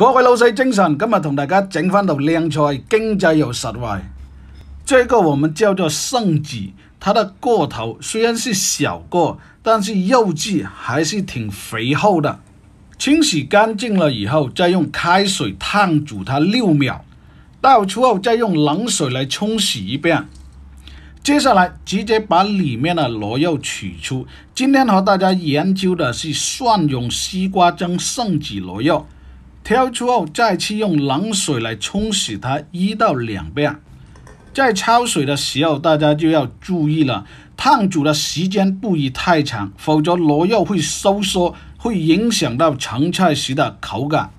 各位老细精神，今日同大家整翻道靓菜，經濟又實惠。这个我们叫做圣子，它的个头虽然是小个，但是肉质还是挺肥厚的。清洗干净了以后，再用开水烫煮它六秒，倒出后再用冷水来冲洗一遍。接下来直接把里面的螺肉取出。今天和大家研究的是蒜蓉西瓜蒸圣子螺肉，挑出后再次用冷水来冲洗它一到两遍。在焯水的时候，大家就要注意了，烫煮的时间不宜太长，否则螺肉会收缩，会影响到盛菜时的口感。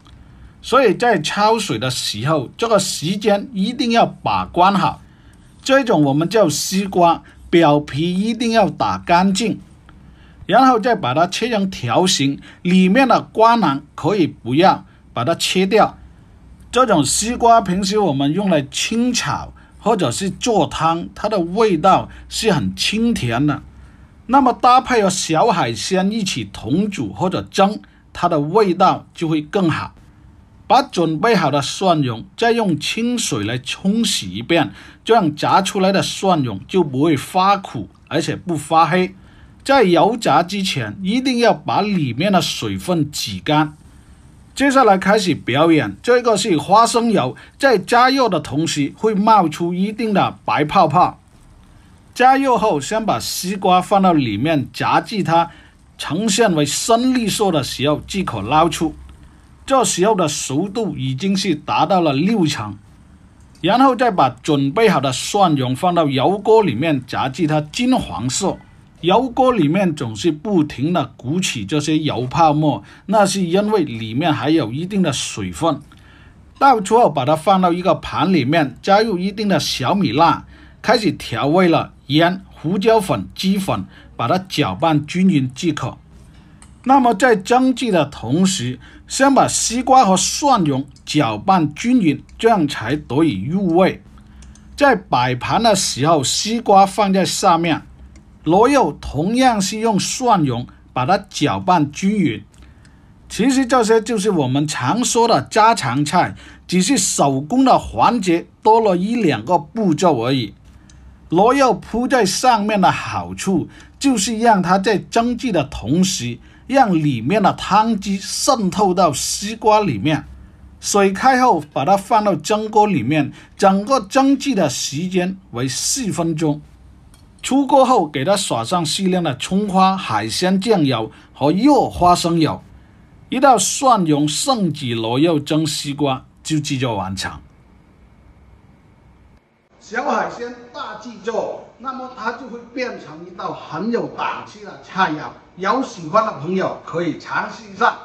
所以在焯水的时候，这个时间一定要把关好。这种我们叫西瓜，表皮一定要打干净，然后再把它切成条形，里面的瓜囊可以不要，把它切掉。这种西瓜平时我们用来清炒。或者是做汤，它的味道是很清甜的。那么搭配和小海鲜一起同煮或者蒸，它的味道就会更好。把准备好的蒜蓉再用清水来冲洗一遍，这样炸出来的蒜蓉就不会发苦，而且不发黑。在油炸之前，一定要把里面的水分挤干。接下来开始表演，这个是花生油，在加热的同时会冒出一定的白泡泡。加热后，先把西瓜放到里面，炸至它呈现为深绿色的时候即可捞出。这时候的熟度已经是达到了六成，然后再把准备好的蒜蓉放到油锅里面，炸至它金黄色。油锅里面总是不停的鼓起这些油泡沫，那是因为里面还有一定的水分。倒出后，把它放到一个盘里面，加入一定的小米辣，开始调味了，盐、胡椒粉、鸡粉，把它搅拌均匀即可。那么在蒸制的同时，先把西瓜和蒜蓉搅拌均匀，这样才得以入味。在摆盘的时候，西瓜放在下面。螺肉同样是用蒜蓉把它搅拌均匀。其实这些就是我们常说的家常菜，只是手工的环节多了一两个步骤而已。螺肉铺在上面的好处，就是让它在蒸制的同时，让里面的汤汁渗透到西瓜里面。水开后，把它放到蒸锅里面，整个蒸制的时间为四分钟。出锅后，给它撒上适量的葱花、海鲜酱油和热花生油，一道蒜蓉圣子螺肉蒸西瓜就制作完成。小海鲜大制作，那么它就会变成一道很有档次的菜肴。有喜欢的朋友可以尝试一下。